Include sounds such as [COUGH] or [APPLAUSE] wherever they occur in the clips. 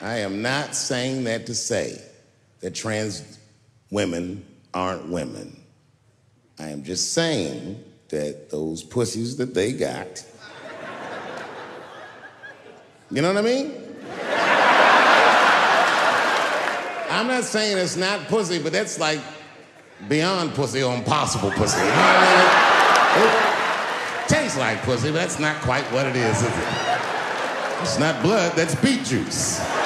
I am not saying that to say that trans women aren't women. I am just saying that those pussies that they got, you know what I mean? I'm not saying it's not pussy, but that's like beyond pussy or impossible pussy. You know what I mean? It tastes like pussy, but that's not quite what it is, is it? It's not blood, that's beet juice.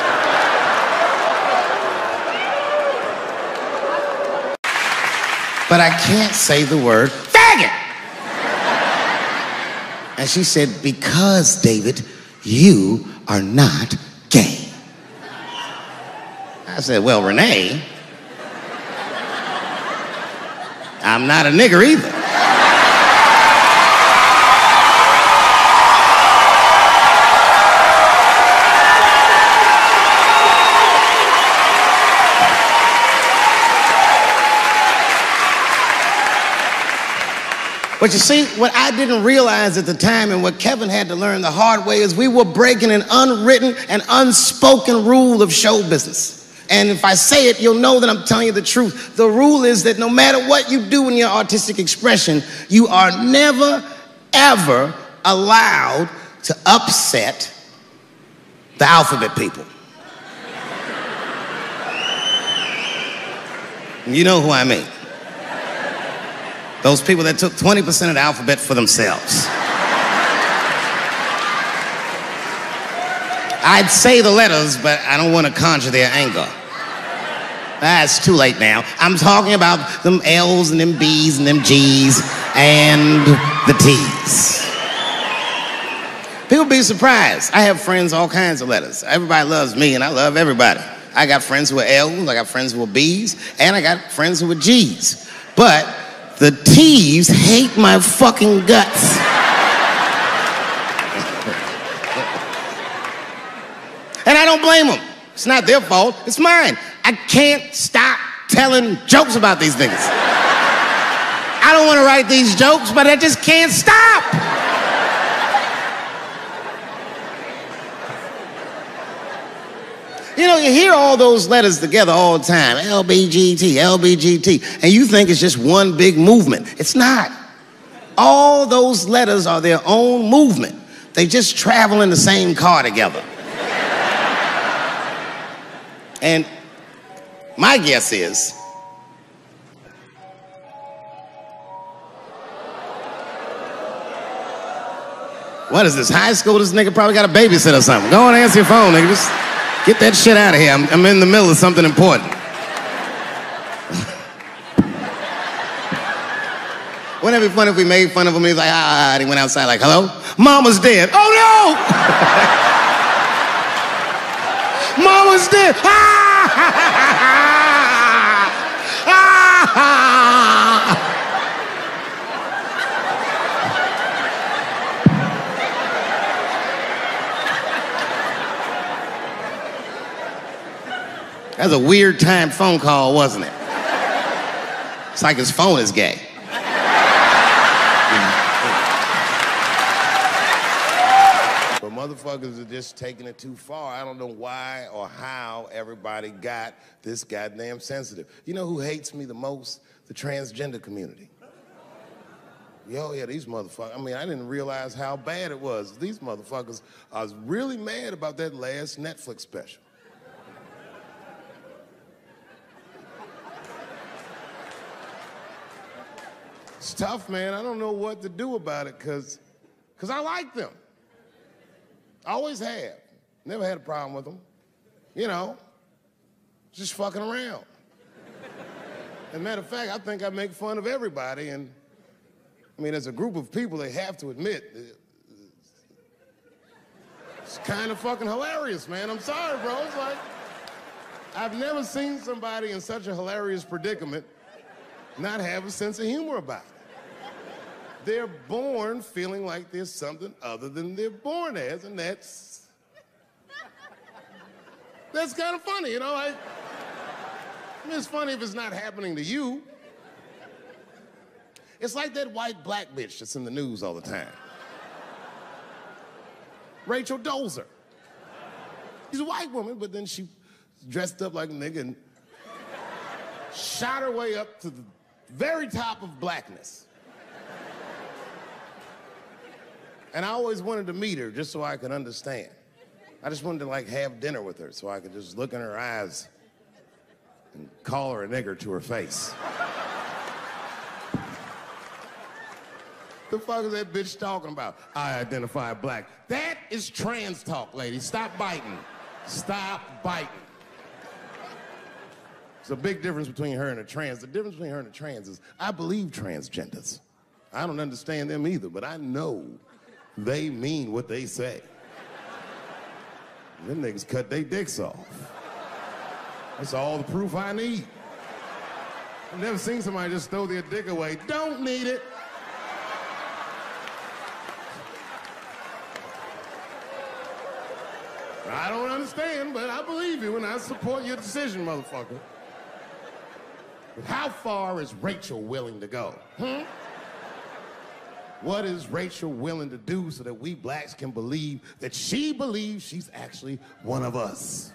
But I can't say the word faggot. And she said, Because, David, you are not gay. I said, Well, Renee, I'm not a nigger either. But you see, what I didn't realize at the time and what Kevin had to learn the hard way is we were breaking an unwritten and unspoken rule of show business. And if I say it, you'll know that I'm telling you the truth. The rule is that no matter what you do in your artistic expression, you are never, ever allowed to upset the alphabet people. You know who I mean. Those people that took 20% of the alphabet for themselves. I'd say the letters, but I don't want to conjure their anger. That's too late now. I'm talking about them L's and them B's and them G's and the T's. People be surprised. I have friends, all kinds of letters. Everybody loves me, and I love everybody. I got friends who are L's, I got friends who are B's, and I got friends who are G's. But the T's hate my fucking guts. and I don't blame them. It's not their fault, it's mine. I can't stop telling jokes about these things. I don't want to write these jokes, but I just can't stop. You know, you hear all those letters together all the time LBGT, LBGT, and you think it's just one big movement. It's not. All those letters are their own movement, they just travel in the same car together. [LAUGHS] and my guess is What is this? High school? This nigga probably got a babysitter or something. Go and answer your phone, nigga. Just Get that shit out of here. I'm, I'm in the middle of something important. [LAUGHS] Wouldn't it be funny if we made fun of him? He's like, ah, and he went outside like, hello? Mama's dead. Oh no! [LAUGHS] Mama's dead. [LAUGHS] Ah! That was a weird time phone call, wasn't it? It's like his phone is gay. But motherfuckers are just taking it too far. I don't know why or how everybody got this goddamn sensitive. You know who hates me the most? The transgender community. Yo, yeah, these motherfuckers. I mean, I didn't realize how bad it was. These motherfuckers I was really mad about that last Netflix special. It's tough, man. I don't know what to do about it because cause I like them. I always have. Never had a problem with them. You know, just fucking around. As a matter of fact, I think I make fun of everybody. And I mean, as a group of people, they have to admit it's kind of fucking hilarious, man. I'm sorry, bro. It's like, I've never seen somebody in such a hilarious predicament not have a sense of humor about it. They're born feeling like there's something other than they're born as, and that's that's kind of funny, you know. I, I mean, it's funny if it's not happening to you. It's like that white black bitch that's in the news all the time. Rachel Dolezal. She's a white woman, but then she dressed up like a nigga and shot her way up to the very top of blackness. And I always wanted to meet her just so I could understand. I just wanted to like have dinner with her so I could just look in her eyes and call her a nigger to her face. the fuck is that bitch talking about? I identify black. That is trans talk, lady. Stop biting. Stop biting. There's a big difference between her and a trans. The difference between her and a trans is I believe transgenders. I don't understand them either, but I know they mean what they say. Them niggas cut their dicks off. That's all the proof I need. I've never seen somebody just throw their dick away. Don't need it. I don't understand, but I believe you and I support your decision, motherfucker. How far is Rachel willing to go? Hmm? What is Rachel willing to do so that we blacks can believe that she believes she's actually one of us?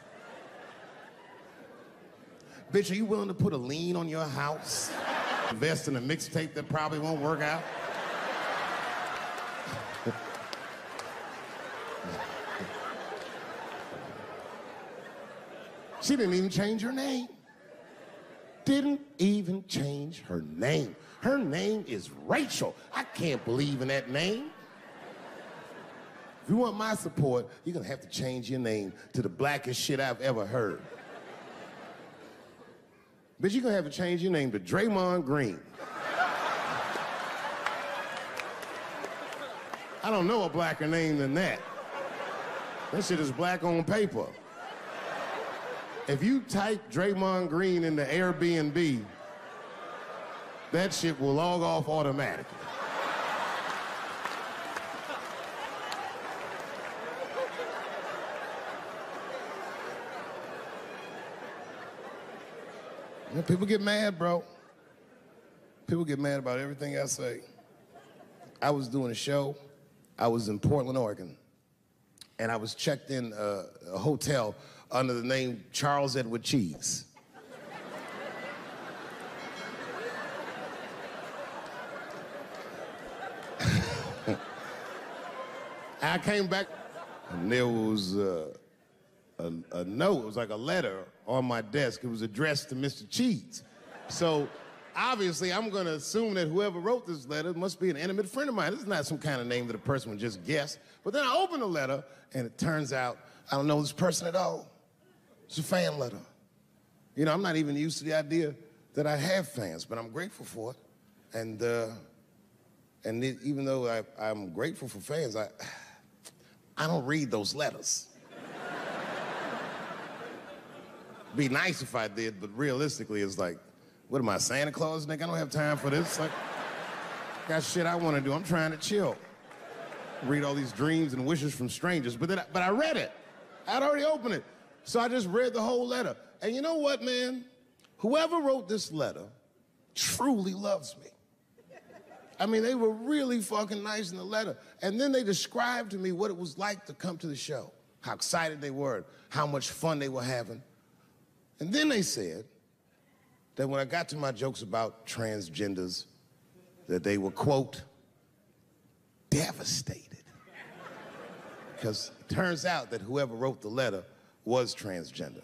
Bitch, are you willing to put a lien on your house? Invest in a mixtape that probably won't work out? she didn't even change her name. Didn't even change her name. Her name is Rachel. I can't believe in that name. If you want my support, you're gonna have to change your name to the blackest shit I've ever heard. But you're gonna have to change your name to Draymond Green. I don't know a blacker name than that. That shit is black on paper. If you type Draymond Green into Airbnb, that shit will log off automatically. You know, people get mad, bro. People get mad about everything I say. I was doing a show. I was in Portland, Oregon, and I was checked in a, a hotel under the name Charles Edward Cheese. [LAUGHS] I came back, and there was uh, a, a note. It was like a letter on my desk. It was addressed to Mr. Cheese. So obviously, I'm going to assume that whoever wrote this letter must be an intimate friend of mine. This is not some kind of name that a person would just guess. But then I open the letter, and it turns out I don't know this person at all. It's a fan letter. You know, I'm not even used to the idea that I have fans, but I'm grateful for it. And uh, and it, even though I, I'm grateful for fans, I I don't read those letters. Be nice if I did, but realistically, it's like, what am I, Santa Claus, Nick? I don't have time for this. Like, got shit I want to do. I'm trying to chill. Read all these dreams and wishes from strangers, but then, I, but I read it. I'd already opened it, so I just read the whole letter. And you know what, man? Whoever wrote this letter truly loves me. I mean, they were really fucking nice in the letter. And then they described to me what it was like to come to the show, how excited they were, how much fun they were having. And then they said that when I got to my jokes about transgenders, that they were, quote, devastated. Because it turns out that whoever wrote the letter was transgender.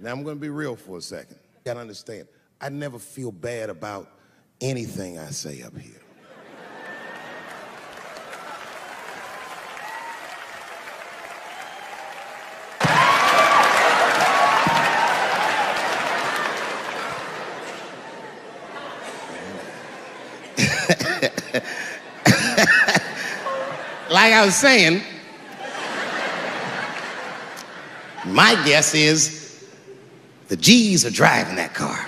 Now I'm gonna be real for a second. You gotta understand, I never feel bad about anything I say up here. like I was saying, my guess is the G's are driving that car.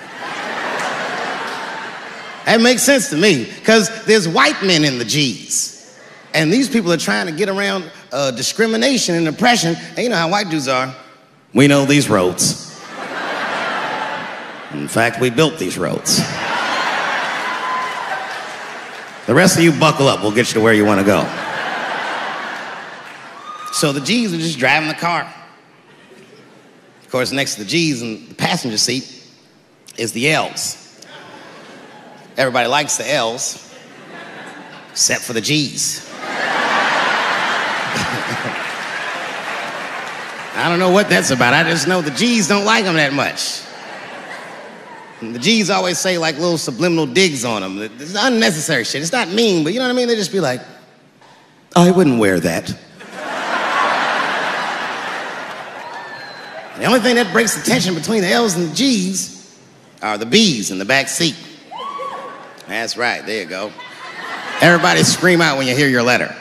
That makes sense to me because there's white men in the G's. And these people are trying to get around uh, discrimination and oppression. And you know how white dudes are. We know these roads. In fact, we built these roads. The rest of you buckle up. We'll get you to where you want to go. So the G's are just driving the car. Course, next to the G's in the passenger seat is the L's. Everybody likes the L's, except for the G's. [LAUGHS] I don't know what that's about. I just know the G's don't like them that much. And the G's always say like little subliminal digs on them. It's unnecessary shit. It's not mean, but you know what I mean? They just be like, oh, I wouldn't wear that. The only thing that breaks the tension between the L's and the G's are the B's in the back seat. That's right, there you go. Everybody scream out when you hear your letter.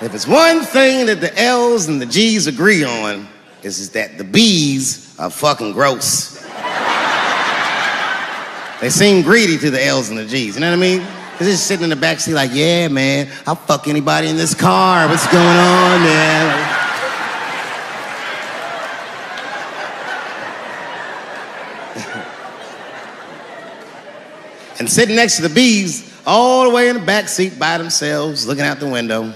If it's one thing that the L's and the G's agree on, is, that the B's are fucking gross. They seem greedy to the L's and the G's, you know what I mean? They're just sitting in the back seat like, yeah, man, I'll fuck anybody in this car. What's going on, man? [LAUGHS] and sitting next to the B's, all the way in the back seat by themselves, looking out the window.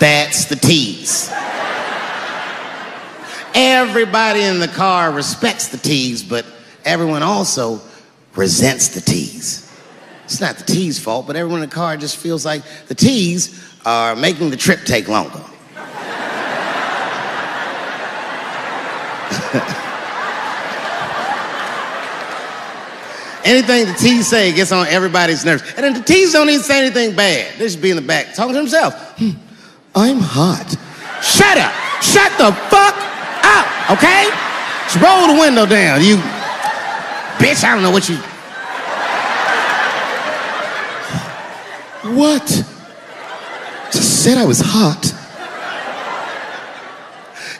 That's the T's. Everybody in the car respects the T's, but everyone also resents the T's. It's not the T's fault, but everyone in the car just feels like the T's are making the trip take longer. Anything the T's say gets on everybody's nerves. And then the T's don't even say anything bad. They just be in the back talking to themselves. Hmm. I'm hot. Shut up. Shut the fuck up, okay? Just roll the window down. You bitch, I don't know what you. What? Just said I was hot.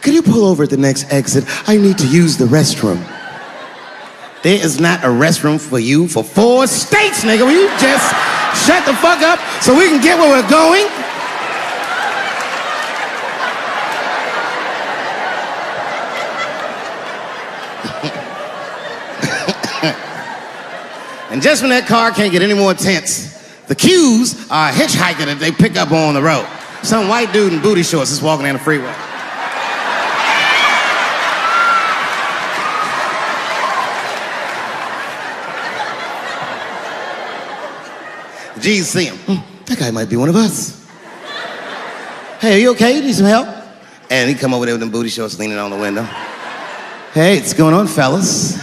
Could you pull over at the next exit? I need to use the restroom. There is not a restroom for you for four states, nigga. Will you just shut the fuck up so we can get where we're going? And just when that car can't get any more tense, the Q's are a hitchhiker that they pick up on the road. Some white dude in booty shorts is walking down the freeway. G's see him. Hmm, that guy might be one of us. Hey, are you okay? You need some help? And he come over there with them booty shorts leaning on the window. Hey, what's going on, fellas?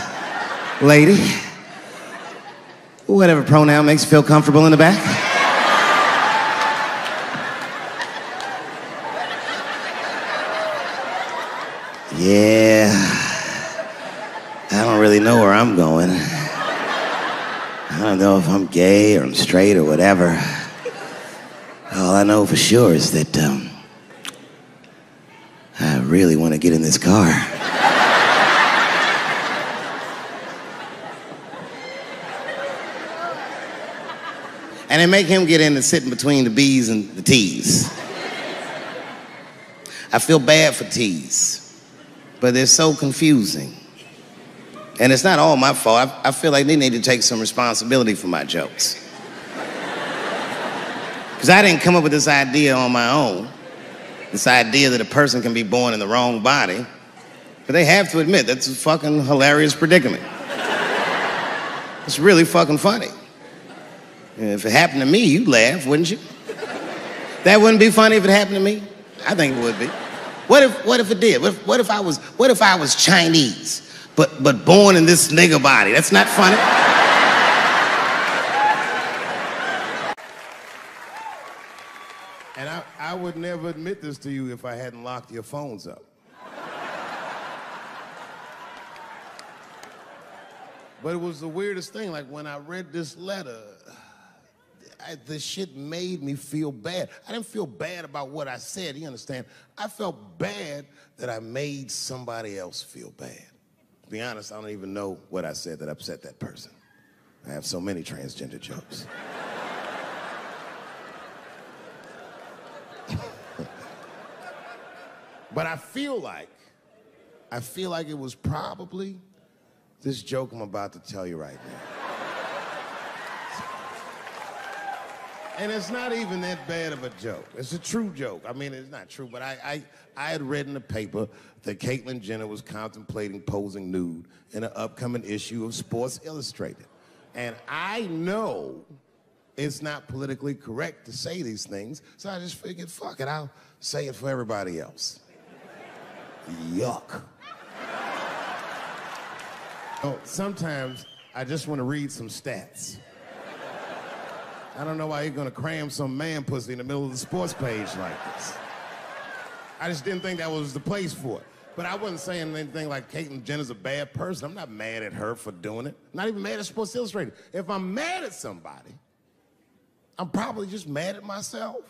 Lady? Whatever pronoun makes you feel comfortable in the back. Yeah. I don't really know where I'm going. I don't know if I'm gay or I'm straight or whatever. All I know for sure is that um, I really want to get in this car. And they make him get in and sit in between the B's and the T's. I feel bad for T's, but they're so confusing. And it's not all my fault. I, I feel like they need to take some responsibility for my jokes. Because I didn't come up with this idea on my own. This idea that a person can be born in the wrong body. But they have to admit that's a fucking hilarious predicament. It's really fucking funny. If it happened to me, you'd laugh, wouldn't you? That wouldn't be funny if it happened to me. I think it would be. What if, what if it did? What if, what if I was, what if I was Chinese, but, but born in this nigga body? That's not funny. And I, I would never admit this to you if I hadn't locked your phones up. But it was the weirdest thing. Like when I read this letter, I, this shit made me feel bad. I didn't feel bad about what I said, you understand? I felt bad that I made somebody else feel bad. To be honest, I don't even know what I said that upset that person. I have so many transgender jokes. [LAUGHS] but I feel like, I feel like it was probably this joke I'm about to tell you right now. And it's not even that bad of a joke. It's a true joke. I mean, it's not true, but I, I, I had read in the paper that Caitlyn Jenner was contemplating posing nude in an upcoming issue of Sports Illustrated. And I know it's not politically correct to say these things, so I just figured, fuck it, I'll say it for everybody else. Yuck. Oh, sometimes I just want to read some stats. I don't know why you're gonna cram some man pussy in the middle of the sports page like this. I just didn't think that was the place for it. But I wasn't saying anything like Caitlyn Jenner's a bad person. I'm not mad at her for doing it. Not even mad at Sports Illustrated. If I'm mad at somebody, I'm probably just mad at myself.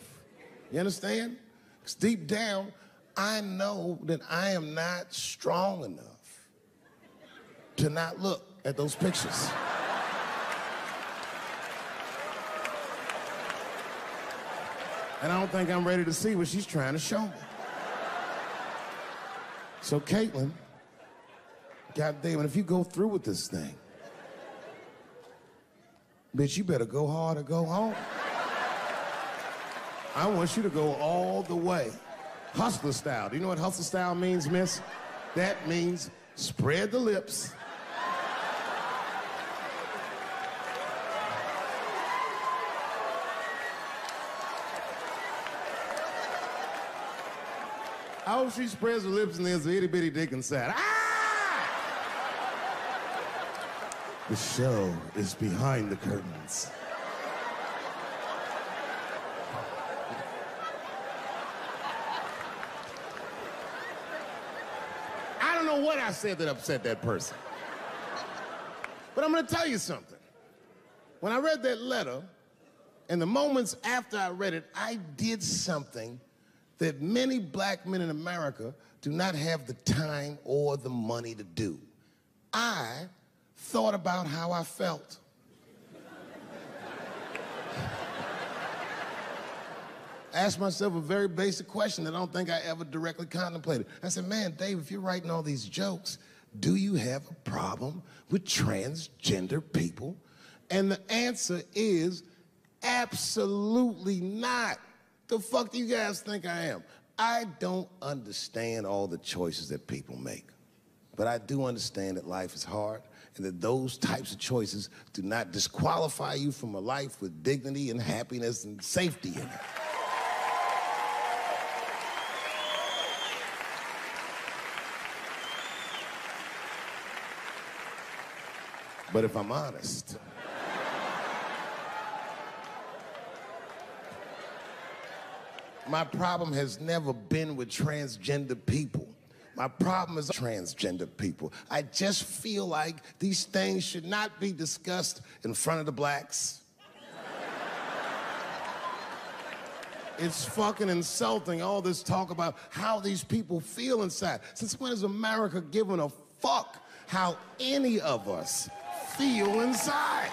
You understand? Because deep down, I know that I am not strong enough to not look at those pictures. And I don't think I'm ready to see what she's trying to show me. So, Caitlyn, God damn it, if you go through with this thing, bitch, you better go hard or go home. I want you to go all the way. Hustler style. Do you know what hustler style means, miss? That means spread the lips. I hope she spreads her lips and there's an itty bitty dick inside. Ah! The show is behind the curtains. I don't know what I said that upset that person. But I'm gonna tell you something. When I read that letter, and the moments after I read it, I did something that many black men in America do not have the time or the money to do. I thought about how I felt. asked myself a very basic question that I don't think I ever directly contemplated. I said, man, Dave, if you're writing all these jokes, do you have a problem with transgender people? And the answer is absolutely not. The fuck do you guys think I am? I don't understand all the choices that people make. But I do understand that life is hard and that those types of choices do not disqualify you from a life with dignity and happiness and safety in it. But if I'm honest, My problem has never been with transgender people. My problem is transgender people. I just feel like these things should not be discussed in front of the blacks. It's fucking insulting, all this talk about how these people feel inside. Since when has America given a fuck how any of us feel inside?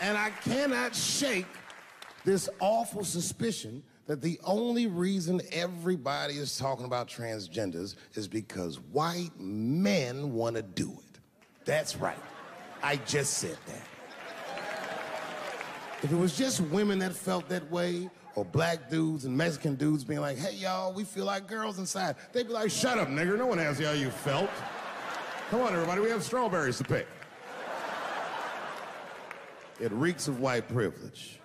And I cannot shake this awful suspicion that the only reason everybody is talking about transgenders is because white men want to do it. That's right. I just said that. If it was just women that felt that way, or black dudes and Mexican dudes being like, hey, y'all, we feel like girls inside, they'd be like, shut up, nigger. No one asked you how you felt. Come on, everybody, we have strawberries to pick. It reeks of white privilege.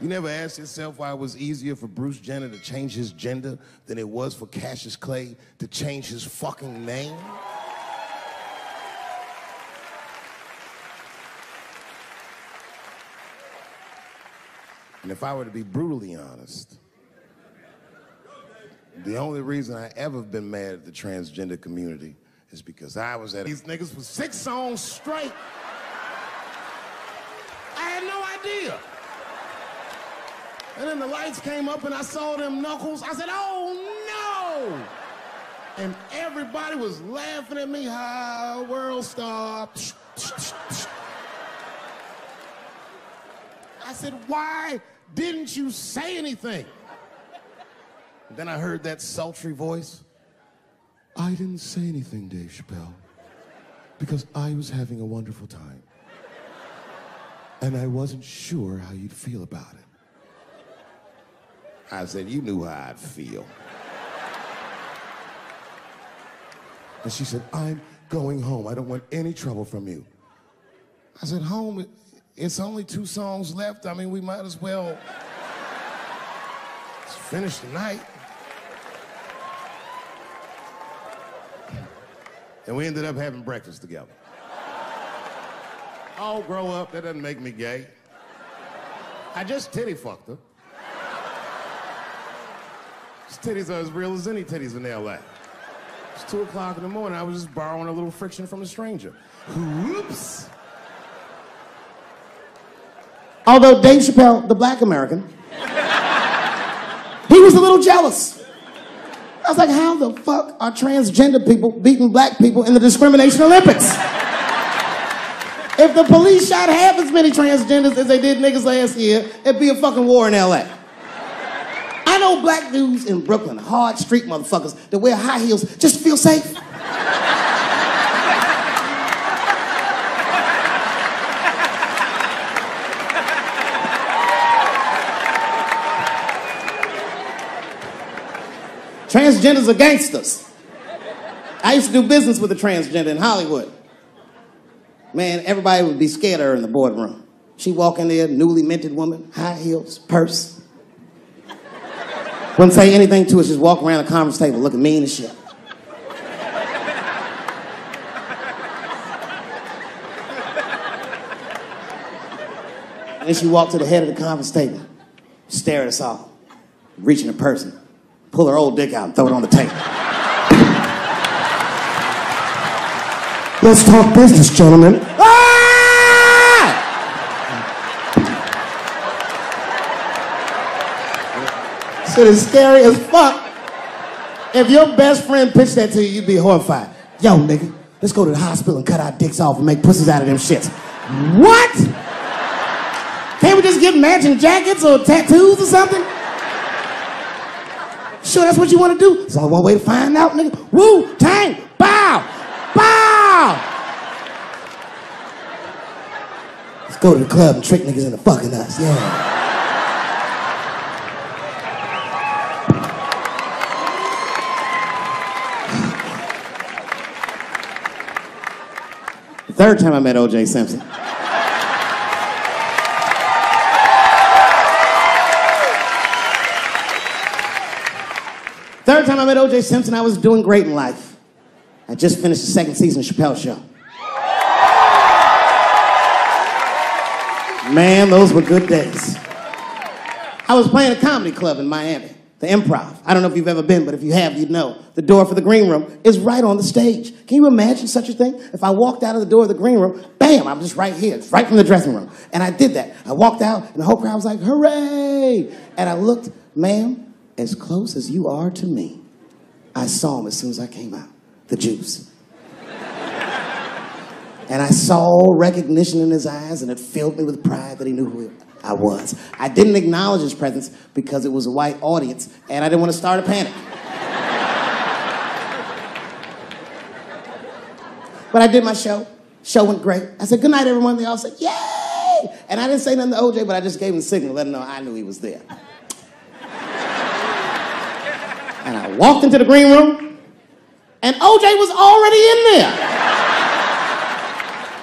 You never asked yourself why it was easier for Bruce Jenner to change his gender than it was for Cassius Clay to change his fucking name? And if I were to be brutally honest, the only reason I ever been mad at the transgender community is because I was at these niggas for six songs straight idea. And then the lights came up and I saw them knuckles. I said, oh no! And everybody was laughing at me. Hi, world star. I said, why didn't you say anything? Then I heard that sultry voice. I didn't say anything, Dave Chappelle, because I was having a wonderful time. And I wasn't sure how you'd feel about it. I said, You knew how I'd feel. And she said, I'm going home. I don't want any trouble from you. I said, Home, it's only two songs left. I mean, we might as well finish the night. And we ended up having breakfast together. Oh, grow up. That doesn't make me gay. I just titty fucked her. Titties are as real as any titties in LA. It's two o'clock in the morning. I was just borrowing a little friction from a stranger. Whoops. Although Dave Chappelle, the black American, he was a little jealous. I was like, how the fuck are transgender people beating black people in the discrimination Olympics? If the police shot half as many transgenders as they did niggas last year, it'd be a fucking war in LA. Know black dudes in Brooklyn, hard street motherfuckers that wear high heels just feel safe. Transgenders are gangsters. I used to do business with a transgender in Hollywood. Man, everybody would be scared of her in the boardroom. She walk in there, newly minted woman, high heels, purse. Wouldn't say anything to us, just walk around the conference table looking mean as shit. And then she walked to the head of the conference table, stare at us all, reaching a person, pull her old dick out and throw it on the table. Let's talk business, gentlemen. Ah! Shit is scary as fuck. If your best friend pitched that to you, you'd be horrified. Yo, nigga, let's go to the hospital and cut our dicks off and make pussies out of them shits. What? Can't we just get matching jackets or tattoos or something? Sure, that's what you want to do. There's only one way to find out, nigga. Wu Tang, bow, bow. Let's go to the club and trick niggas into fucking us. Yeah. Third time I met O.J. Simpson. Third time I met O.J. Simpson, I was doing great in life. I just finished the second season of Chappelle's Show. Man, those were good days. I was playing a comedy club in Miami, the Improv. I don't know if you've ever been, but if you have, you'd know. The door for the green room is right on the stage. Can you imagine such a thing? If I walked out of the door of the green room, bam, I'm just right here, right from the dressing room. And I did that. I walked out, and the whole crowd was like, hooray! And I looked, ma'am, as close as you are to me, I saw him as soon as I came out, the juice. [LAUGHS] and I saw recognition in his eyes, and it filled me with pride that he knew who I was. I didn't acknowledge his presence because it was a white audience, and I didn't want to start a panic. but I did my show. Show went great. I said, good night, everyone. They all said, yay! And I didn't say nothing to OJ, but I just gave him the signal, let him know I knew he was there. And I walked into the green room, and OJ was already in there.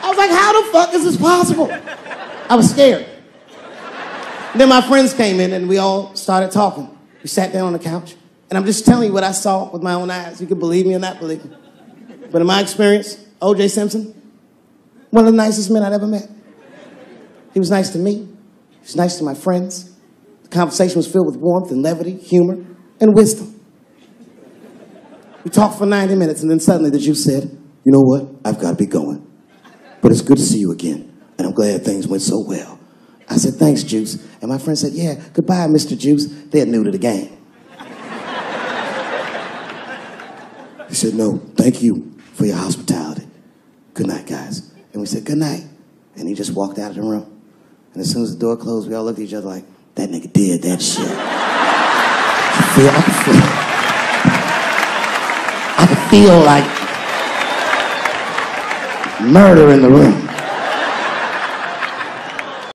I was like, how the fuck is this possible? I was scared. Then my friends came in, and we all started talking. We sat down on the couch, and I'm just telling you what I saw with my own eyes. You can believe me or not believe me. But in my experience, OJ Simpson, one of the nicest men I'd ever met. He was nice to me. He was nice to my friends. The conversation was filled with warmth and levity, humor, and wisdom. We talked for 90 minutes, and then suddenly the Juice said, You know what? I've got to be going. But it's good to see you again, and I'm glad things went so well. I said, Thanks, Juice. And my friend said, Yeah, goodbye, Mr. Juice. They're new to the game. he said, No, thank you for your hospitality. Good night, guys. And we said, Good night. And he just walked out of the room. And as soon as the door closed, we all looked at each other like, That nigga did that shit. feel, I feel, I feel like murder in the room.